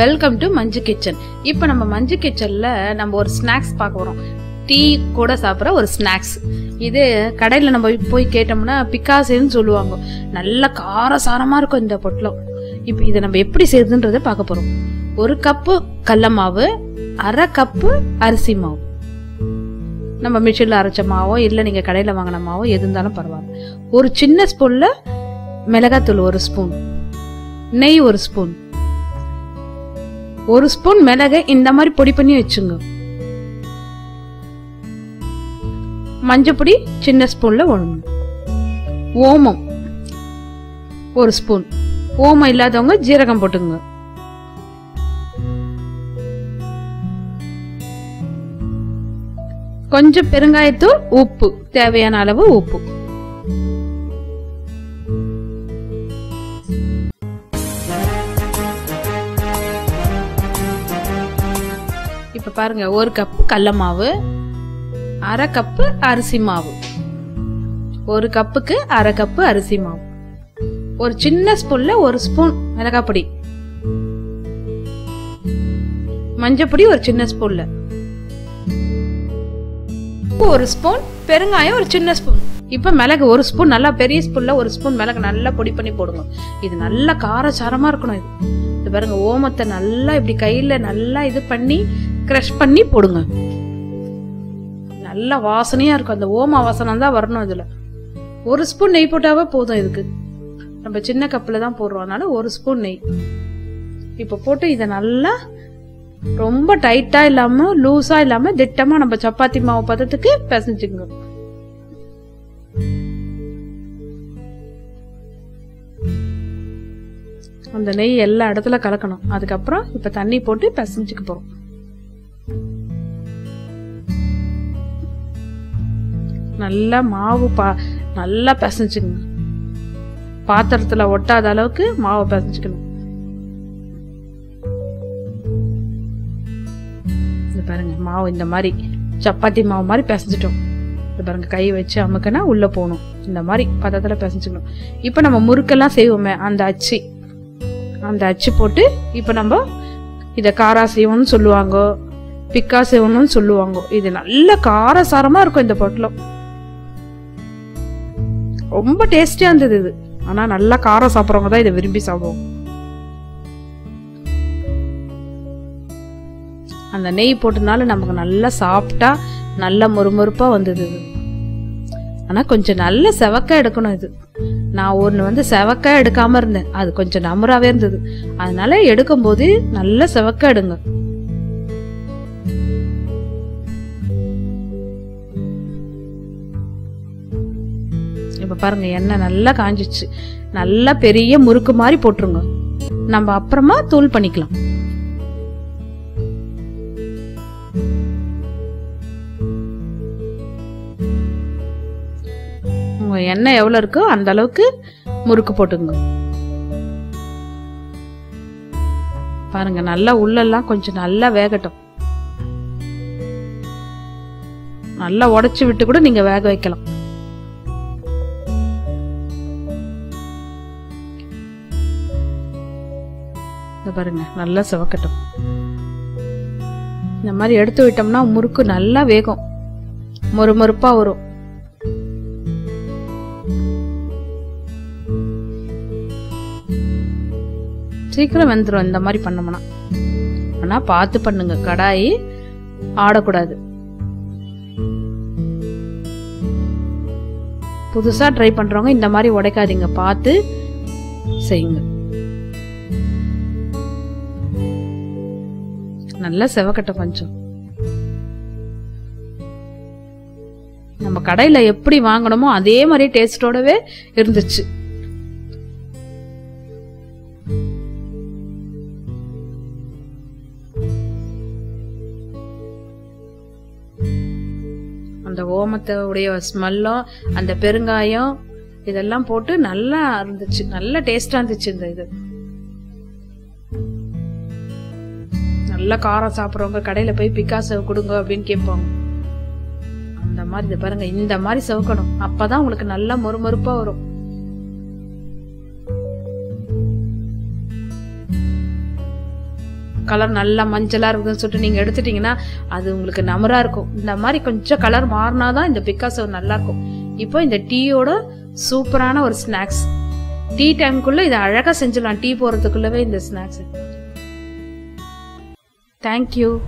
Welcome to Manju kitchen இப்போ நம்ம மஞ்சு கிச்சன்ல நம்ம ஒரு ஸ்நாக்ஸ் பார்க்க போகிறோம் டீ கூட சாப்பிட்ற ஒரு ஸ்நாக்ஸ் இது கடையில் நம்ம போய் கேட்டோம்னா பிக்காசேன்னு சொல்லுவாங்க. நல்ல காரசாரமாக இருக்கும் இந்த பொட்டலம். இப்போ இதை நம்ம எப்படி செய்யுதுன்றதை பார்க்க போகிறோம் ஒரு கப்பு கடல மாவு அரை கப்பு அரிசி மாவு. நம்ம மிஷினில் அரைச்ச மாவோ இல்லை நீங்கள் கடையில் வாங்கின மாவோ எது இருந்தாலும் பரவாயில்ல. ஒரு சின்ன ஸ்பூனில் மிளகாத்தூள் ஒரு ஸ்பூன் நெய் ஒரு ஸ்பூன் ஒரு ஸ்பூன் மிளகை இந்த மாதிரி பொடி பண்ணி வச்சுங்க. மஞ்சப்பொடி சின்ன ஸ்பூன்ல ஒழுங்கு ஓமம். ஒரு ஸ்பூன். ஓமம் இல்லாதவங்க ஜீரகம் போட்டுங்க. கொஞ்சம் பெருங்காயத்தூள் உப்பு. தேவையான அளவு உப்பு. இப்போ பாருங்க ஒரு கப் கடல மாவு அரை கப்பு அரிசி மாவு. ஒரு கப்புக்கு அரை கப்பு அரிசி மாவு. ஒரு சின்ன ஸ்பூன்ல ஒரு ஸ்பூன் மிளகாய் பொடி. மஞ்சப்பொடி ஒரு சின்ன ஸ்பூன்ல ஒரு ஸ்பூன் பெருங்காயம் ஒரு சின்ன ஸ்பூன் இப்ப மிளகு ஒரு ஸ்பூன் நல்லா பெரிய ஸ்பூன்ல ஒரு ஸ்பூன் மிளகு நல்லா பொடி பண்ணி போடுங்க. இது நல்லா காரசாரமா இருக்கணும் இது. இது பாருங்க ஓமத்தை நல்லா இப்படி கையில நல்லா இது பண்ணி க்ரஷ் பண்ணி போடுங்க. நல்ல வாசனையா இருக்கும். அந்த ஓமா வாசனை தான் வரணும் இதில் ஒரு ஸ்பூன் நெய் போட்டாவே போதும் இதுக்கு. நம்ம சின்ன கப்பில் தான் போடுறோம். அதனால ஒரு ஸ்பூன் நெய். இப்போ போட்டு இதை நல்லா ரொம்ப டைட்டா இல்லாம லூஸாக இல்லாம திட்டமா நம்ம சப்பாத்தி மாவு பதத்துக்கு பிசைஞ்சுங்க அந்த நெய் எல்லா இடத்துல கலக்கணும். அதுக்கப்புறம் இப்போ தண்ணி போட்டு பிசைஞ்சுக்க போகிறோம் நல்லா மாவு பா நல்லா பிசைஞ்சுக்கணும். பாத்திரத்துல ஒட்டாத அளவுக்கு மாவை பிசைஞ்சுக்கணும். இது பாருங்க மாவு இந்த மாதிரி சப்பாத்தி மாவு மாதிரி பிசைஞ்சிட்டோம். இது பாருங்க கை வச்சு அமுக்குனா உள்ள போகணும். இந்த மாதிரி பதத்துல பிசைஞ்சுக்கணும். இப்போ நம்ம முறுக்கெல்லாம் செய்வோமே அந்த அச்சு. அந்த அச்சு போட்டு இப்போ நம்ம இதை காரா செய்வோம்னு சொல்லுவாங்க பிக்கா செய்வோம்னு சொல்லுவாங்க. இது நல்ல காரசாரமா இருக்கும் இந்த பொட்டலம். ரொம்ப டேஸ்டியாக இருந்தது இது. ஆனால் நல்லா காரம் சாப்பிட்றவங்க தான் இதை விரும்பி சாப்பிடுவோம். அந்த நெய் போட்டனால நமக்கு நல்லா சாப்பிட்டா நல்ல மொறுமொறுப்பாக வந்தது இது. ஆனால் கொஞ்சம் நல்ல செவக்காய் எடுக்கணும் இது. நான் ஒன்று வந்து செவக்கா எடுக்காமல் இருந்தேன். அது கொஞ்சம் நமுறாவே இருந்தது. அதனால எடுக்கும்போது நல்ல செவக்கா எடுங்க. இப்போ பாருங்க எண்ணெய் நல்லா காஞ்சிச்சு. நல்லா பெரிய முறுக்கு மாதிரி போட்டுருங்க. நம்ம அப்புறமா தூள் பண்ணிக்கலாம். உங்க எண்ணெய் எவ்வளவு இருக்கோ அந்த அளவுக்கு முறுக்கு போட்டுங்க பாருங்க நல்லா உள்ளெல்லாம் கொஞ்சம் நல்லா வேகட்டும். நல்லா உடைச்சு விட்டு கூட நீங்க வேக வைக்கலாம். இந்த பாருங்க நல்லா சிவக்கட்டும். இந்த மாதிரி எடுத்து விட்டோம்னா முறுக்கு நல்லா வேகும். மொறுமொறுப்பா வரும். சீக்கிரம் வெந்துடும் இந்த மாதிரி பண்ணோம்னா. ஆனால் பார்த்து பண்ணுங்க. கடாயி ஆடக்கூடாது. புதுசாக ட்ரை பண்ணுறவங்க இந்த மாதிரி உடைக்காதீங்க. பார்த்து செய்யுங்க. நல்லா செவக்கட்டும் கொஞ்சம் நம்ம கடையில எப்படி வாங்கணுமோ அதே மாதிரி டேஸ்டோடவே இருந்துச்சு. அந்த ஓமத்தோடைய ஸ்மெல்லும் அந்த பெருங்காயம் இதெல்லாம் போட்டு நல்லா இருந்துச்சு. நல்ல டேஸ்டா இருந்துச்சு இந்த இது. நல்ல காரம் சாப்பிட்றவங்க கடையில போய் பிக்காசு கொடுங்க அப்படின்னு கேட்பாங்க. அந்த மாதிரி இதை பாருங்க இந்த மாதிரி செவக்கணும். அப்பதான் உங்களுக்கு நல்லா மொறுமொறுப்பா வரும். கலர் நல்லா மஞ்சளா இருக்குதுன்னு சொல்லிட்டு நீங்க எடுத்துட்டீங்கன்னா அது உங்களுக்கு நமரா இருக்கும். இந்த மாதிரி கொஞ்சம் கலர் மாறினாதான் இந்த பிக்காசோ நல்லா இருக்கும். இப்போ இந்த டீயோட சூப்பரான ஒரு ஸ்நாக்ஸ் டீ டைம்குள்ள இதை அழகா செஞ்சிடலாம். டீ போறதுக்குள்ளவே இந்த ஸ்நாக்ஸ் Thank you.